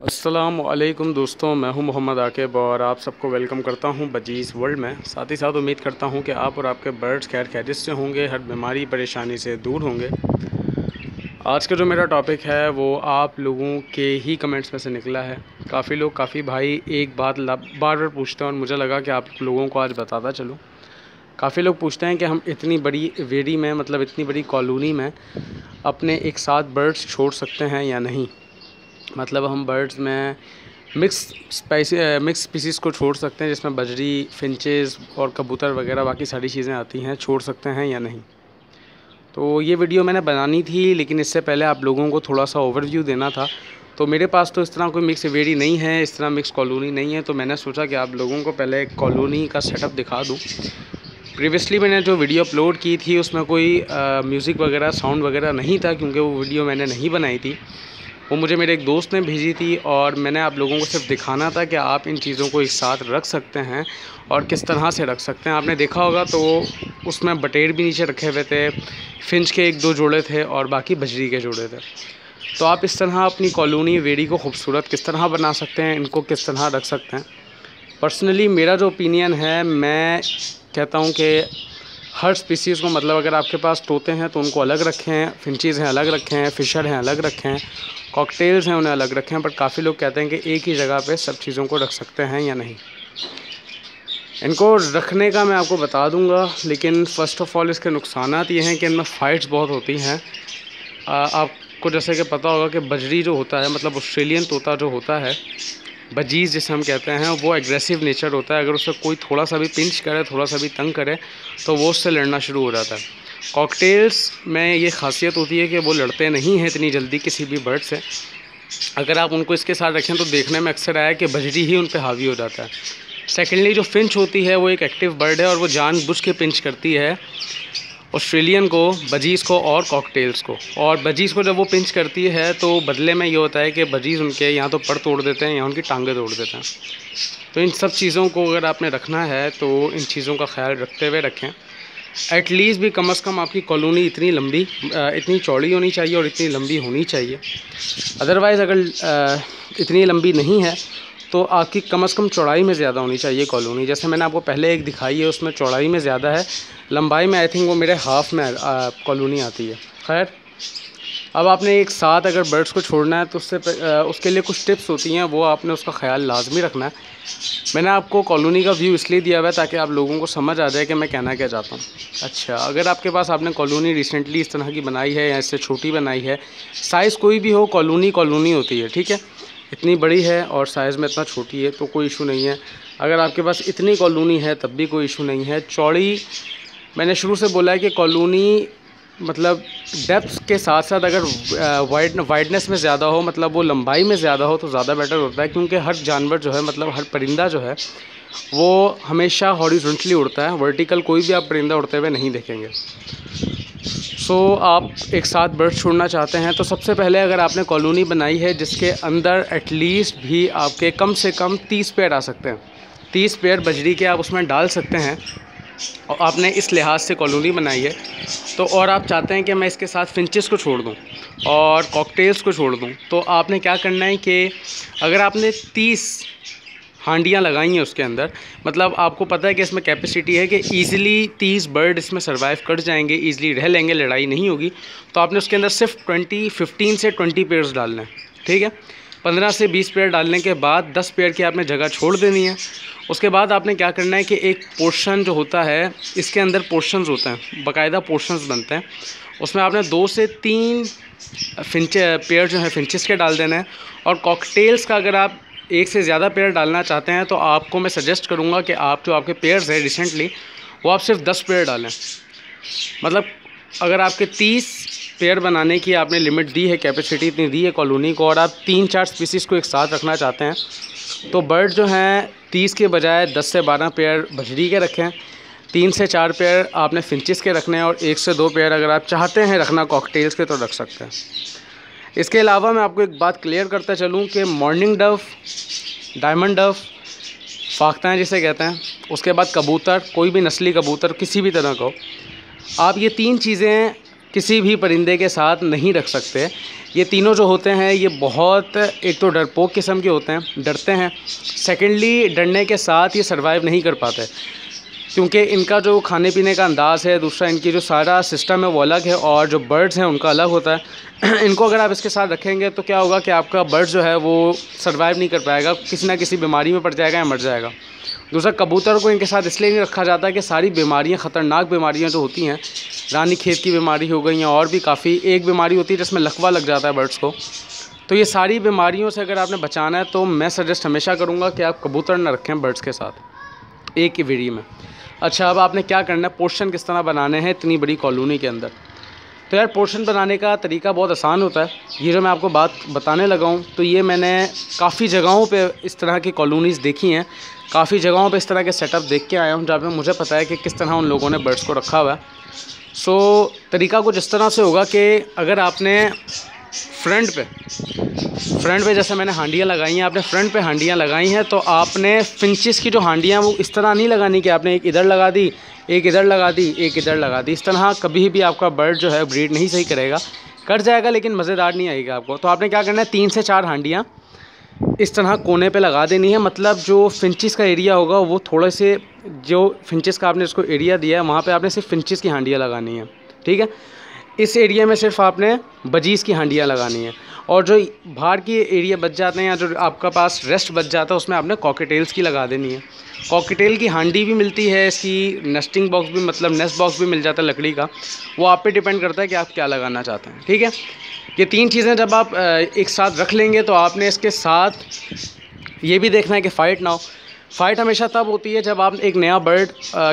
असलकुम दोस्तों, मैं हूँ मोहम्मद आकिब और आप सबको वेलकम करता हूँ बजीज़ वर्ल्ड में। साथ ही साथ उम्मीद करता हूँ कि आप और आपके बर्ड्स खैर खैरियत से होंगे, हर बीमारी परेशानी से दूर होंगे। आज का जो मेरा टॉपिक है, वो आप लोगों के ही कमेंट्स में से निकला है। काफ़ी लोग, काफ़ी भाई एक बात बार बार पूछते हैं और मुझे लगा कि आप लोगों को आज बताता चलूँ। काफ़ी लोग पूछते हैं कि हम इतनी बड़ी वेरी में मतलब इतनी बड़ी कॉलोनी में अपने एक साथ बर्ड्स छोड़ सकते हैं या नहीं। मतलब हम बर्ड्स में मिक्स स्पाइसी मिक्स स्पीसीज़ को छोड़ सकते हैं, जिसमें बजरी फिंचेस और कबूतर वगैरह बाकी सारी चीज़ें आती हैं, छोड़ सकते हैं या नहीं। तो ये वीडियो मैंने बनानी थी, लेकिन इससे पहले आप लोगों को थोड़ा सा ओवरव्यू देना था। तो मेरे पास तो इस तरह कोई मिक्स वेरी नहीं है, इस तरह मिक्स कॉलोनी नहीं है तो मैंने सोचा कि आप लोगों को पहले एक कॉलोनी का सेटअप दिखा दूँ। प्रीवियसली मैंने जो वीडियो अपलोड की थी, उसमें कोई म्यूज़िक वगैरह साउंड वगैरह नहीं था, क्योंकि वो वीडियो मैंने नहीं बनाई थी। वो मुझे मेरे एक दोस्त ने भेजी थी और मैंने आप लोगों को सिर्फ़ दिखाना था कि आप इन चीज़ों को एक साथ रख सकते हैं और किस तरह से रख सकते हैं। आपने देखा होगा तो उसमें बटेर भी नीचे रखे हुए थे, फिंच के एक दो जोड़े थे और बाकी बजरी के जोड़े थे। तो आप इस तरह अपनी कॉलोनी वेड़ी को खूबसूरत किस तरह बना सकते हैं, इनको किस तरह रख सकते हैं? पर्सनली मेरा जो ओपिनियन है, मैं कहता हूँ कि हर स्पीसीज़ को मतलब अगर आपके पास तोते हैं तो उनको अलग रखें, फिंचीज़ हैं अलग रखें हैं फिशर हैं अलग रखें, कॉकटेल्स हैं उन्हें अलग रखें पर काफ़ी लोग कहते हैं कि एक ही जगह पे सब चीज़ों को रख सकते हैं या नहीं। इनको रखने का मैं आपको बता दूँगा, लेकिन फ़र्स्ट ऑफ़ ऑल इसके नुकसान ये हैं कि इनमें फ़ाइट्स बहुत होती हैं। आपको जैसे कि पता होगा कि बजरी जो होता है मतलब ऑस्ट्रेलियन तोता जो होता है बजीज़ जिसे हम कहते हैं, वो एग्रेसिव नेचर होता है। अगर उसे कोई थोड़ा सा भी पिंच करे, थोड़ा सा भी तंग करे तो वो उससे लड़ना शुरू हो जाता है। कॉकटेल्स में ये खासियत होती है कि वो लड़ते नहीं हैं इतनी जल्दी किसी भी बर्ड से। अगर आप उनको इसके साथ रखें तो देखने में अक्सर आया कि बजरी ही उन पर हावी हो जाता है। सेकेंडली जो फिंच होती है, वो एक एक्टिव बर्ड है और वो जान के पिंच करती है। ऑस्ट्रेलियन को, बजीज़ को और कॉकटेल्स को। और बजीज़ को जब वो पिंच करती है तो बदले में ये होता है कि बजीज़ उनके यहाँ तो पर तोड़ देते हैं या उनकी टांगें तोड़ देते हैं। तो इन सब चीज़ों को अगर आपने रखना है तो इन चीज़ों का ख्याल रखते हुए रखें। एटलीस्ट भी कम अज़ कम आपकी कॉलोनी इतनी लंबी इतनी चौड़ी होनी चाहिए और इतनी लंबी होनी चाहिए। अदरवाइज़ अगर इतनी लंबी नहीं है तो आपकी कम अज़ कम चौड़ाई में ज़्यादा होनी चाहिए कॉलोनी। जैसे मैंने आपको पहले एक दिखाई है, उसमें चौड़ाई में ज़्यादा है। लंबाई में आई थिंक वो मेरे हाफ़ में कॉलोनी आती है। खैर, अब आपने एक साथ अगर बर्ड्स को छोड़ना है तो उससे उसके लिए कुछ टिप्स होती हैं, वो आपने उसका ख्याल लाजमी रखना है। मैंने आपको कॉलोनी का व्यू इसलिए दिया हुआ है, ताकि आप लोगों को समझ आ जाए कि मैं कहना क्या चाहता हूँ। अच्छा अगर आपके पास आपने कॉलोनी रिसेंटली इस तरह की बनाई है, या इससे छोटी बनाई है साइज़ कोई भी हो कॉलोनी कॉलोनी होती है, ठीक है? इतनी बड़ी है और साइज़ में इतना छोटी है तो कोई इशू नहीं है। अगर आपके पास इतनी कॉलोनी है, तब भी कोई इशू नहीं है। चौड़ी, मैंने शुरू से बोला है कि कॉलोनी मतलब डेप्थ के साथ साथ अगर वाइड वाइडनेस में ज़्यादा हो मतलब वो लंबाई में ज़्यादा हो तो ज़्यादा बेटर होता है, क्योंकि हर जानवर जो है मतलब हर परिंदा जो है, वो हमेशा हॉरिजॉन्टली उड़ता है। वर्टिकल कोई भी आप परिंदा उड़ते हुए नहीं देखेंगे। सो आप एक साथ बर्ड छोड़ना चाहते हैं तो सबसे पहले अगर आपने कॉलोनी बनाई है जिसके अंदर एटलीस्ट भी आपके कम से कम तीस पेड़ आ सकते हैं। तीस पेड़ बजरी के आप उसमें डाल सकते हैं और आपने इस लिहाज से कॉलोनी बनाई है। तो और आप चाहते हैं कि मैं इसके साथ फिंचेस को छोड़ दूँ और कॉकटेल्स को छोड़ दूँ तो आपने क्या करना है कि अगर आपने तीस हांडियाँ लगाई हैं उसके अंदर। मतलब आपको पता है कि इसमें कैपेसिटी है कि ईज़िली तीस बर्ड इसमें सर्वाइव कर जाएँगे ईज़िली रह लेंगे, लड़ाई नहीं होगी। तो आपने उसके अंदर सिर्फ़ ट्वेंटी फिफ्टीन से ट्वेंटी पेयर्स डालने हैं, ठीक है? पंद्रह से बीस पेयर डालने के बाद दस पेड़ की आपने जगह छोड़ देनी है। उसके बाद आपने क्या करना है कि एक पोर्शन जो होता है, इसके अंदर पोर्शंस होते हैं, बाकायदा पोर्शंस बनते हैं। उसमें आपने दो से तीन फिंच पेड़ जो है फिंचेस के डाल देना है। और कॉकटेल्स का अगर आप एक से ज़्यादा पेड़ डालना चाहते हैं तो आपको मैं सजेस्ट करूँगा कि आप जो आपके पेयर्स हैं रिसेंटली वो आप सिर्फ़ दस पेड़ डालें। मतलब अगर आपके तीस पेड़ बनाने की आपने लिमिट दी है कैपेसिटी इतनी दी है कॉलोनी को, और आप तीन चार स्पीसीज़ को एक साथ रखना चाहते हैं तो बर्ड जो हैं, तीस के बजाय दस से बारह पेड़ बजरी के रखें। तीन से चार पेड़ आपने फिंचिस के रखने हैं, और एक से दो पेड़ अगर आप चाहते हैं रखना कॉकटेल्स के तो रख सकते हैं। इसके अलावा मैं आपको एक बात क्लियर करता चलूँ कि मॉर्निंग डव डायमंड डव फाख्ता जिसे कहते हैं, उसके बाद कबूतर, कोई भी नस्ली कबूतर किसी भी तरह का आप ये तीन चीज़ें किसी भी परिंदे के साथ नहीं रख सकते। ये तीनों जो होते हैं, ये बहुत, एक तो डरपोक किस्म के होते हैं, डरते हैं। सेकेंडली डरने के साथ ये सर्वाइव नहीं कर पाते। क्योंकि इनका जो खाने पीने का अंदाज़ है, दूसरा इनकी जो सारा सिस्टम है वो अलग है और जो बर्ड्स हैं उनका अलग होता है। इनको अगर आप इसके साथ रखेंगे तो क्या होगा कि आपका बर्ड जो है वो सर्वाइव नहीं कर पाएगा, किसी ना किसी बीमारी में पड़ जाएगा या मर जाएगा। दूसरा, कबूतर को इनके साथ इसलिए नहीं रखा जाता कि सारी बीमारियाँ, ख़तरनाक बीमारियाँ जो होती हैं, रानी खेत की बीमारी हो गई हैं और भी काफ़ी एक बीमारी होती है जिसमें लकवा लग जाता है बर्ड्स को। तो ये सारी बीमारियों से अगर आपने बचाना है तो मैं सजेस्ट हमेशा करूँगा कि आप कबूतर ना रखें बर्ड्स के साथ, एक ही वीडियो में। अच्छा अब आपने क्या करना है? पोर्शन किस तरह बनाने हैं इतनी बड़ी कॉलोनी के अंदर? तो यार, पोर्शन बनाने का तरीका बहुत आसान होता है। ये जो मैं आपको बात बताने लगा हूँ तो ये मैंने काफ़ी जगहों पे इस तरह की कॉलोनीज़ देखी हैं। काफ़ी जगहों पे इस तरह के सेटअप देख के आया हूँ, जहाँ पे मुझे पता है कि किस तरह उन लोगों ने बर्ड्स को रखा हुआ है। सो तरीका कुछ इस तरह से होगा कि अगर आपने फ्रंट पे। फ्रंट पे जैसे मैंने हांडियाँ लगाई हैं, आपने फ्रंट पे हांडियाँ लगाई हैं तो आपने फिंचिस की जो हांडियाँ वो इस तरह नहीं लगानी कि आपने एक इधर लगा दी, एक इधर लगा दी, एक इधर लगा दी। इस तरह कभी भी आपका बर्ड जो है ब्रीड नहीं सही करेगा। कट जाएगा, लेकिन मज़ेदार नहीं आएगा आपको। तो आपने क्या करना है, तीन से चार हांडियाँ इस तरह कोने पे लगा देनी है। मतलब जो फिंचिस का एरिया होगा, वो थोड़े से जो फिंचिस का आपने इसको एरिया दिया है, वहाँ पे आपने सिर्फ़ फिंचिस की हांडियाँ लगानी है। ठीक है? इस एरिया में सिर्फ़ आपने बजीज़ की हांडियाँ लगानी है। और जो बाहर की एरिया बच जाते हैं या जो आपका पास रेस्ट बच जाता है, उसमें आपने कॉकेटेल्स की लगा देनी है। कॉकेटेल की हांडी भी मिलती है, इसकी नेस्टिंग बॉक्स भी मतलब नेस्ट बॉक्स भी मिल जाता है लकड़ी का। वो आप पे डिपेंड करता है कि आप क्या लगाना चाहते हैं, ठीक है? ये तीन चीज़ें जब आप एक साथ रख लेंगे तो आपने इसके साथ ये भी देखना है कि फ़ाइट ना हो फ़ाइट हमेशा तब होती है जब आप एक नया बर्ड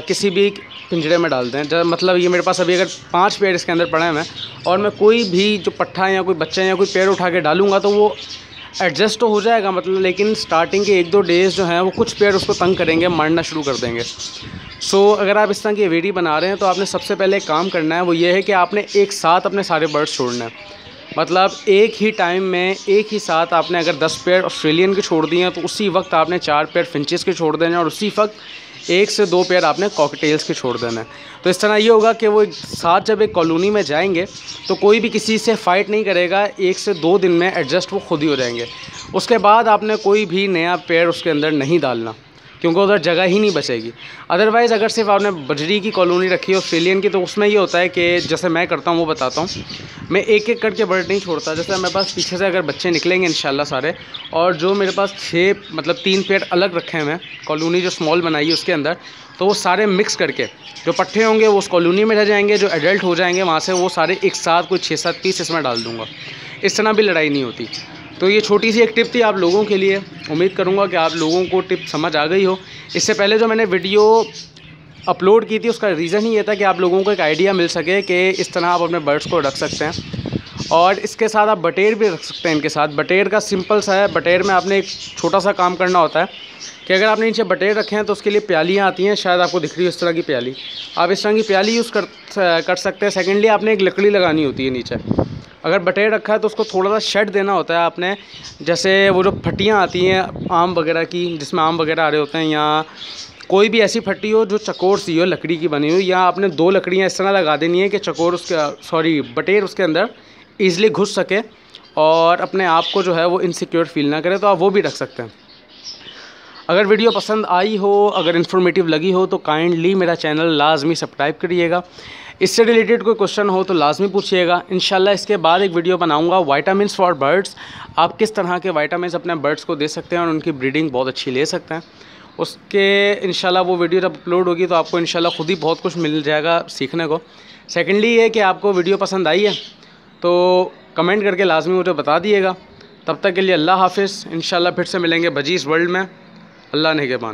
किसी भी पिंजरे में डालते हैं। जब मतलब ये मेरे पास अभी अगर पाँच पेड़ इसके अंदर पड़े हैं और मैं कोई भी जो पट्ठा या कोई बच्चा या कोई पेड़ उठा के डालूँगा तो वो एडजस्ट तो हो जाएगा मतलब लेकिन स्टार्टिंग के एक दो डेज़ जो हैं वो कुछ पेड़ उसको तंग करेंगे मरना शुरू कर देंगे। सो so, अगर आप इस तरह की वीडियो बना रहे हैं तो आपने सबसे पहले एक काम करना है वो ये है कि आपने एक साथ अपने सारे बर्ड्स छोड़ना है। मतलब एक ही टाइम में, एक ही साथ आपने अगर दस पेड़ ऑस्ट्रेलियन के छोड़ दिए हैं तो उसी वक्त आपने चार पेड़ फिंचेस के छोड़ देने और उसी वक्त एक से दो पेड़ आपने कॉकटेल्स के छोड़ देना तो इस तरह ये होगा कि वो साथ जब एक कॉलोनी में जाएँगे तो कोई भी किसी से फ़ाइट नहीं करेगा, एक से दो दिन में एडजस्ट वो खुद ही हो जाएँगे। उसके बाद आपने कोई भी नया पेड़ उसके अंदर नहीं डालना। क्योंकि उधर जगह ही नहीं बचेगी। अदरवाइज़ अगर सिर्फ़ आपने बजरी की कॉलोनी रखी है ऑस्ट्रेलियन की तो उसमें ये होता है कि जैसे मैं करता हूँ, वो बताता हूँ। मैं एक एक करके बर्ड नहीं छोड़ता। जैसे मेरे पास पीछे से अगर बच्चे निकलेंगे इन सारे, और जो मेरे पास छः मतलब तीन पेड़ अलग रखे हैं, कॉलोनी जो स्मॉल बनाई है उसके अंदर तो वो सारे मिक्स करके, जो पट्टे होंगे, वो उस कॉलोनी में रह जाएँगे, जो एडल्ट हो जाएँगे, वहाँ से वो सारे एक साथ कोई छः सात पीस इसमें डाल दूँगा। इस तरह भी लड़ाई नहीं होती। तो ये छोटी सी एक टिप थी आप लोगों के लिए। उम्मीद करूँगा कि आप लोगों को टिप समझ आ गई हो। इससे पहले जो मैंने वीडियो अपलोड की थी, उसका रीज़न ही ये था कि आप लोगों को एक आइडिया मिल सके कि इस तरह आप अपने बर्ड्स को रख सकते हैं और इसके साथ आप बटेर भी रख सकते हैं इनके साथ। बटेर का सिंपल सा है, बटेर में आपने एक छोटा सा काम करना होता है कि अगर आपने नीचे बटेर रखे हैं तो उसके लिए प्यालियाँ आती हैं, शायद आपको दिख रही है इस तरह की प्याली। आप इस तरह की प्याली यूज़ कर कर सकते हैं। सेकेंडली आपने एक लकड़ी लगानी होती है नीचे। अगर बटेर रखा है तो उसको थोड़ा सा शेड देना होता है आपने। जैसे वो जो फटियाँ आती हैं, आम वगैरह की, जिसमें आम वगैरह आ रहे होते हैं, या कोई भी ऐसी फट्टी हो जो चकोर सी हो, लकड़ी की बनी हो, या आपने दो लकड़ियाँ इस तरह लगा देनी है कि चकोर उसके, सॉरी, बटेर उसके अंदर ईज़िली घुस सके और अपने आप को जो है वो इनसिक्योर फील ना करें तो आप वो भी रख सकते हैं। अगर वीडियो पसंद आई हो, अगर इन्फॉर्मेटिव लगी हो तो काइंडली मेरा चैनल लाजमी सब्सक्राइब करिएगा। इससे रिलेटेड कोई क्वेश्चन हो तो लाजमी पूछिएगा। इन इसके बाद एक वीडियो बनाऊँगा वाइटामस फॉर बर्ड्स आप किस तरह के वाइटामस अपने बर्ड्स को दे सकते हैं और उनकी ब्रीडिंग बहुत अच्छी ले सकते हैं। उसके इन वो वीडियो जब अपलोड होगी तो आपको इन खुद ही बहुत कुछ मिल जाएगा सीखने को। सेकेंडली ये कि आपको वीडियो पसंद आई है तो कमेंट करके लाजमी मुझे बता दिएगा तब तक के लिए अल्लाह हाफिज़। इन फिर से मिलेंगे बजीज़ वर्ल्ड में। अल्लाह ने के बान